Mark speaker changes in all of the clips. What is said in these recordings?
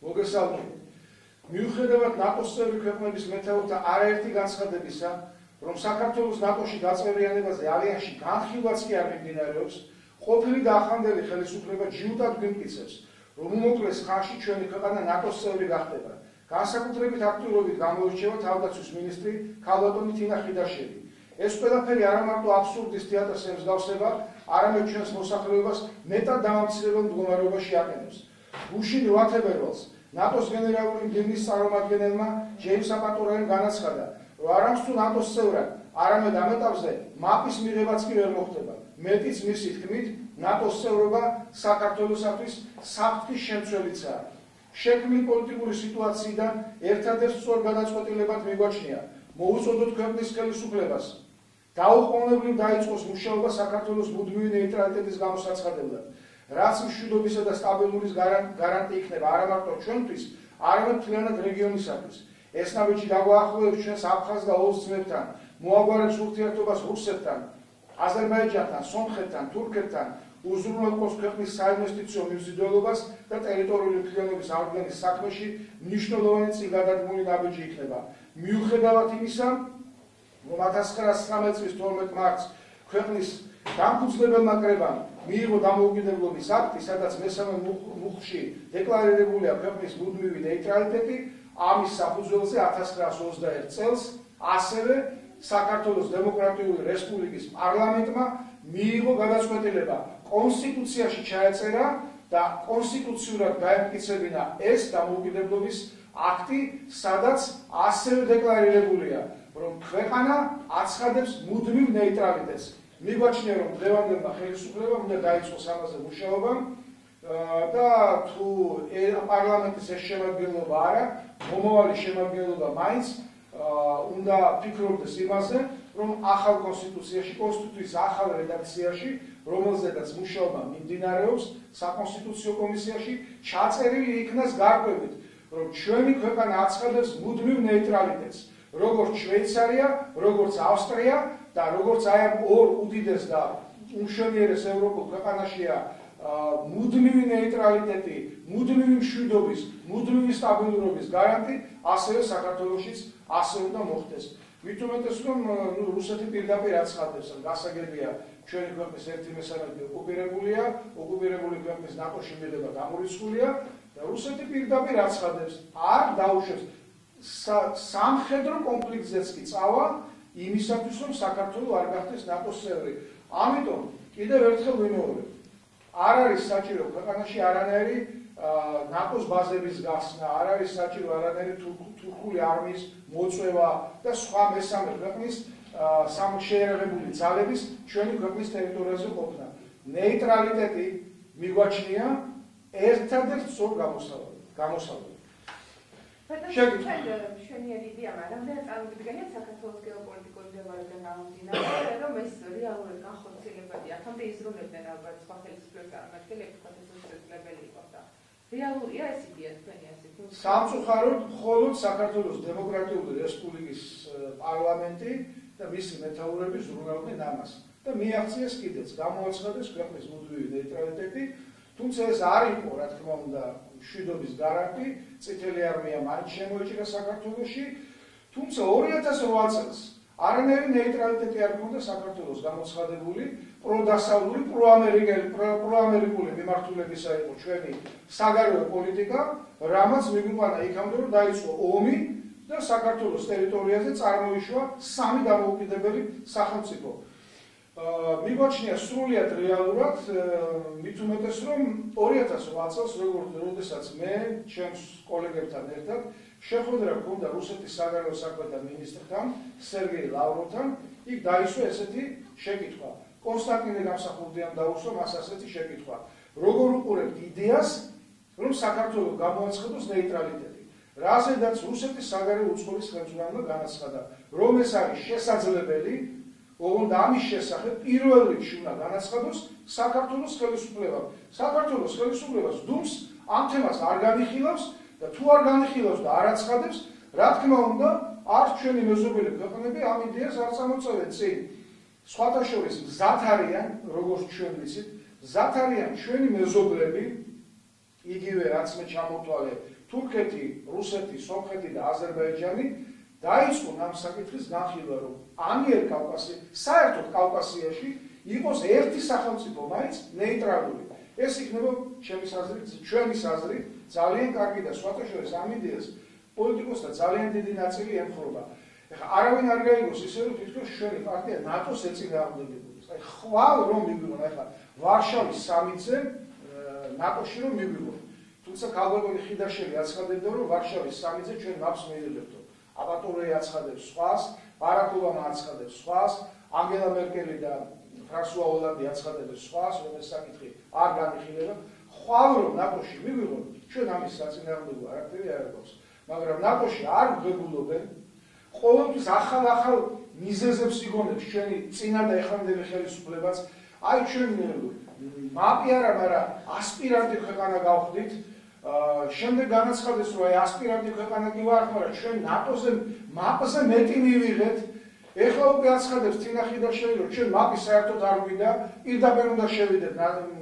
Speaker 1: მოგესალმებით. მიუხედავად ნატოს წევრი ქვეყნების მეთაურთა არაერთი განცხადებისა, რომ საქართველოს ნატოში გაწევრიანებაზე ალიანსში განხილვაც კი არ მიმდინარეობს, ყოფილი და ახანდელი ხელისუფლება ჯიუტად გვიმტკიცებს, რომ უმოკლეს ხანში ჩვენი ქვეყანა ნატოს წევრი გახდება. განსაკუთრებით აქტიურობით გამოირჩევა თავდაცვის მინისტრი ქალბატონი თინა ხიდაშელი. ეს ყველაფერი არა მარტო აბსურდის თეატრს ემსგავსება, არამედ ჩვენს მოსახლეობას მეტად დამამცირებელ მდგომარეობაში აყენებს. უშინ 8 თებერვალს ნატოს გენერალური მდივნის წარმომადგენელმა ჯეიმს აპატორაიმ განაცხადა, რომ არამს თუ ნატოს წევრად, არამედ ამ ეტაპზე მაპის მიღებაც კი ვერ მოხდება. მეტიც მისი თქმით, ნატოს წევრობა საქართველოსთვის საფრთხის შემცველიცაა. შექმნილი პოლიტიკური სიტუაციიდან ერთადერთ სწორ გადაწყვეტილებად მიგვაჩნია მოუწოდოთ ქვეყნის ხელისუფლებას დაუყოვნებლივ დაიწყოს მუშაობა საქართველოს მუდმივი ნეიტრალიტეტის გამოსაცხადებლად. რაც მშვიდობისა და სტაბილურის გარანტი იქნება არა მარტო ჩვენთვის, არამედ მთლიანად რეგიონისათვის. ეს ნაბიჯი დაგვაახლოებს ჩვენს აფხაზ და ოლს ძმებთან, მოაგვარებს ურთიერთობას რუსეთთან, აზერბაიჯანთან, სომხეთთან, თურქეთთან, უზრუნველყოფს ქვეყნის საინვესტიციო მიმზიდველობას და ტერიტორიული მთლიანობის აღდგენის საქმეში მნიშვნელოვანი წინგადადგმული ნაბიჯი იქნება. მიუხედავად იმისა, რომ 1913 წლის 12 მარტს ქვეყნის დამფუძნებელმა კრებამ მიიღო დამოუკიდებლობის აქტი, სადაც მესამე მუხში დეკლარირებულია ქვეყნის მუდმივი ნეიტრალიტეტი, ამის საფუძველზე 1921 წელს ასევე საქართველოს დემოკრატიული რესპუბლიკის პარლამენტმა მიიღო გადაწყვეტილება კონსტიტუციაში ჩაეწერა და კონსტიტუციურად გაემტკიცებინა ეს დამოუკიდებლობის აქტი, სადაც ასევე დეკლარირებულია, რომ ქვეყანა აცხადებს მუდმივ ნეიტრალიტეტს. მიგვაჩნია რომ დღევანდელმა ხელისუფლებამ უნდა დაიწყოს ამაზე მუშაობა და თუ პარლამენტის ეს შემადგენლობა არა, მომავალი შემადგენლობა მაინც უნდა ფიქრობდეს იმაზე, რომ ახალ კონსტიტუციაში, კონსტიტუციის ახალ რედაქციაში, რომელზედაც მუშაობა მიმდინარეობს საკონსტიტუციო კომისიაში, ჩაწერილი იქნას გარკვევით, რომ ჩვენი ქვეყანა აცხადებს მუდმივ ნეიტრალიტეტს. როგორც შვეიცარია, როგორც ავსტრია და როგორც აი ამ ორ უდიდეს და უმშვენიერეს ევროპულ ქვეყანაშია მუდმივი ნეიტრალიტეტი, მუდმივი მშვიდობის, მუდმივი სტაბილურობის გარანტი, ასევე საქართველოსიც ასე უნდა მოხდეს. მით უმეტეს რომ ნუ რუსეთი პირდაპირ აცხადებს, რომ გასაგებია ჩვენი ქვეყნის ერთი მესამედი ოკუპირებულია, ოკუპირებული ქვეყნის ნატოში მიღება გამორიცხულია და რუსეთი პირდაპირ აცხადებს, არ დაუშვებს სამხედრო კონფლიქტზეც კი წავა იმისათვის რომ საქართველოს არ გახდეს ნატოს წევრი. ამიტომ კიდევ ერთხელ ვიმეორებ. არ არის საჭირო ქვეყანაში არანაირი ნატოს ბაზების გახსნა, არ არის საჭირო არანაირი თურქული არმიის მოწვევა და სხვა მესამე ქვეყნის სამშეერებული ძალების ჩვენი ქვეყნის ტერიტორიაზე ყოფნა. ნეიტრალიტეტი მიგვაჩნია ერთადერთ სწორ გამოსავალად. გამოსავალად.
Speaker 2: შეგიძლია მშვენიერი იდეა, მაგრამ მე წარმოგიდგენია საქართველოს გეოპოლიტიკური დებარიდან გამომდინარე, რომ ეს რეალურად განხორციელებადია. თამდე იზრუნებდნენ ალბათ სხვა ხელისუფლების წარმომადგენლები, თქვა ეს შესაძლებელი იყო და რეალურია ეს იდეა თქვენი ასეთ.
Speaker 1: სამწუხაროდ, მხოლოდ საქართველოს დემოკრატიული რესპუბლიკის პარლამენტი და მისი მეთაურები ზრუნავდნენ ამას. და მიაღწიეს კიდეც, გამოაცხადეს ქვეყნის მუდმივი ნეიტრალიტეტი, თუმცა ეს არ იყო, რა თქმა უნდა, შვიდობის გარანტი, წითელი არმია მაინც შემოიჭრა საქართველოში, თუმცა 2008 წელს არანაირი ნეიტრალიტეტი არ ქონდა საქართველოს გამოცხადებული, პროდასავლური პროამერიკელი პროამერიკული მიმართულებისა იყო ჩვენი საგარეო პოლიტიკა, რამაც მიგვიყვანა იქამდე რომ დაიწყო ომი და საქართველოს ტერიტორიაზე წარმოიშვა სამი დამოუკიდებელი სახელმწიფო. მიგვაჩნია სრულიად რეალურად მით უმეტეს რომ 2008 წელს როგორც როდესაც მე ჩემს კოლეგებთან ერთად შეხვედრა გქონდა რუსეთის საგარეო საქმეთა მინისტრთან სერგეი ლავროვთან იქ დაისვა ესეთი შეკითხვა. კონსტანტინე გამსახურდიამ დაუსვა მას ასეთი შეკითხვა. როგორ უყურებთ იდეას რომ საქართველოს გამოაცხადოს ნეიტრალიტეტი? რაზედაც რუსეთის საგარეო უცხოების ხელმძღვანელმა განაცხადა რომ ეს არის შესაძლებელი ოღონდ ამის შესახებ პირველ რიგში უნდა განაცხადოს საქართველოს ხელისუფლება. საქართველოს ხელისუფლებას დუმს ამ თემას არ განიხილავს და თუ არ განიხილავს და არ აცხადებს, რა თქმა უნდა, არც ჩვენი მეზობელი ქვეყნები ამ იდეას არ წამოწევენ წინ. სხვათა შორის მზად არიან, როგორც ჩვენ ვიცით, მზად არიან ჩვენი მეზობლები, იგივე რაც მე ჩამოთვალე თურქეთი, რუსეთი, სომხეთი და აზერბაიჯანი დაიწყო ამ საკითხის განხილვა, რომ ამიერ კავკასი, საერთოდ კავკასიაში იყოს ერთი სახელმწიფო, მაინც ნეიტრალური. ეს იქნება ჩემი აზრით, ჩვენი აზრით, ძალიან კარგი და სხვათა შორის ამ იდეას პოლიტიკოსთა ძალიან დიდი ნაწილი ემხრობა. ეხლა არავინ არ გაიგოს ისე რომ თითქოს ჩვენი პარტია ნატოს ეწინააღმდეგებოდეს. აი ხვალ რომ მიგვიღონ ეხლა ვარშავის სამიტზე ნატოში რომ მიგვიღონ. თუმცა კალბაგორი ხიდაშელი აცხადებდა რომ ვარშავის სამიტზე ჩვენ მაქვს მიიღებდო. აბატურე აცხადებს სხვას, ბარაკ ობამა აცხადებს სხვას, ანგელა მერკელი და ფრანსუა ოლანდი აცხადებს სხვას, რომ ეს საკითხი არ განიხილება. ხვალ რომ ნატოში მიგვიღონ, ჩვენ ამის საწინააღმდეგო არაფერი არ აქვს. მაგრამ ნატოში არ გვგებულობენ ყოველთვის ახალ-ახალ მიზეზებს იგონებს ჩვენი წინა და ეხანდელი ხელისუფლებაც. აი ჩვენ მაპი არა, მაგრამ ასპირანტი ქვეყანა გავხდით. შემდეგ განაცხადეს, რომ აი ასპირანტი ქვეყანა კი ვართ, მაგრამ ჩვენ ნატოზე მაპზე მეტი მივიღეთ. ეხლა უკვე აცხადებს თინახიდაშელი, რომ ჩვენ მაპი საერთოდ არ გვიდა, პირდაპირ უნდა შევიდეთ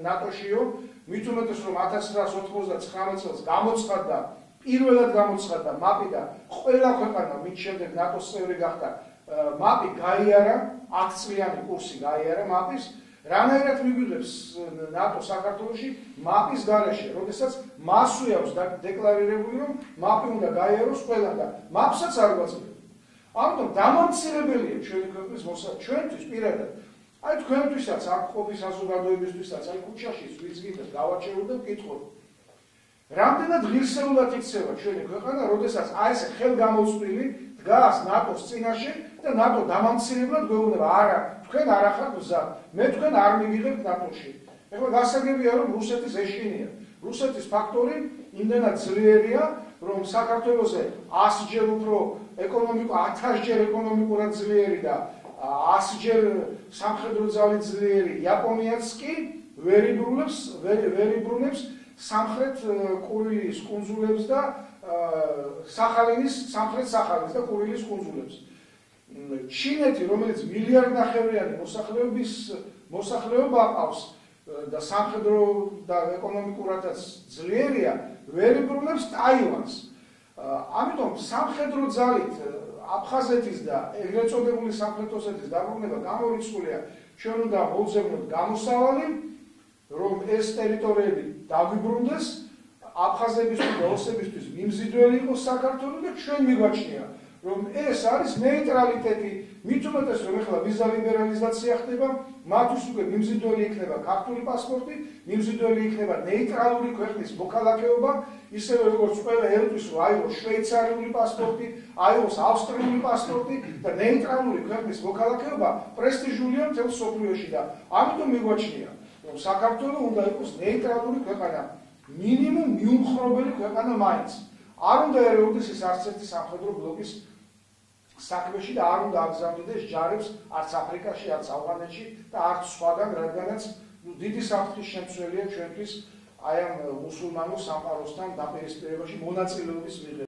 Speaker 1: ნატოშიო, მით უმეტეს რომ 1999 წელს გამოცხადდა პირველად გამოცხადდა მაპი და ყველა ქვეყანა მით შემდეგ ნატოს წევრი გახდა მაპი გაიარა აქციანი კურსი გაიარა მაპის რანაირად მიგვიღებს ნატო საქართველოსში მაპის გარეშე როდესაც მასვე აქვს დეკლარირებული რომ მაპი უნდა გაიაროს ყველა და მაპსაც არ გვაძლევს ამიტომ დამამცირებელია ჩვენი ქვეყნის მოსა ჩვენთვის პირადად. აი თქვენთვისაც აქ ყოფის საზოგადოებისთვისაც აი ქუჩაში ვიც გინდა გავაჩეროთ და ვკითხოთ რამდენად ღირსეულად იქცევა ჩვენი ქვეყანა, როდესაც აი ეს ხელგამოწვილი დგას ნატოს წინაშე და ნატო დამამცირებლად გვეუბნება, არა, თქვენ არ ახართ გზა, მე თქვენ არ მივიღებთ ნატოში. ეხლა გასაგებია რომ რუსეთის ეშინია. რუსეთის ფაქტორი იმდენად ძლიერია, რომ საქართველოსე 100 ჯერ უფრო ეკონომიკო 1000 ჯერ ეკონომიკურად ძლიერი და 100 ჯერ სამხედრო ძალით ძლიერი იაპონიაც კი ვერ იბრუნებს, ვერ იბრუნებს სამხრეთ კურილის კუნძულებს და სახალინის სამხრეთ სახალინის და კურილის კუნძულებს. ჩინეთი, რომელიც მილიარდ ნახევრიანი მოსახლეობის მოსახლეობა აქვს და სამხედრო და ეკონომიკურადაც ძლიერია, ვერ იბრუნებს ტაივანს. ამიტომ სამხედრო ძალით აფხაზეთის და ეგრეთ წოდებული სამხრეთ ოსეთის დაბრუნება გამორიცხულია. ჩვენ უნდა მოძებნოთ გამოსავალი რომ ეს ტერიტორიები დაგვიბრუნდეს აფხაზებისთვის და ოსებისთვის მიმზიდველი იყოს საქართველოს და ჩვენ მიგვაჩნია რომ ეს არის ნეიტრალიტეტი. მით უმეტეს რომ ახლა ვიზა ლიბერალიზაცია ხდება მათთვის უკვე მიმზიდველი იქნება ქართული პასპორტი მიმზიდველი იქნება ნეიტრალური ქვეყნის მოქალაქეობა ისევე როგორც ყველა რომ აიღოს შვეიცარიული პასპორტი აიღოს ავსტრიული პასპორტი და ნეიტრალური ქვეყნის მოქალაქეობა პრესტიჟულია მთელ სოფლიოში და ამიტომ მიგვაჩნია რომ საქართველოს უნდა იყოს ნეიტრალური ქვეყანა, მინიმუმ მიუმხრობელი ქვეყანა მაინც. არ უნდა ერეოდეს ის არც ერთი სამხედრო ბლოკის საქმეში და არ უნდა აგზავნიდეს ჯარებს არც აფრიკაში, არც ავღანეთში და არც სხვაგან, რადგანაც დიდი საფრთხის შემცველია ჩვენთვის აი ამ მუსულმანურ სამყაროსთან დაპირისპირებაში მონაწილეობის მიღება.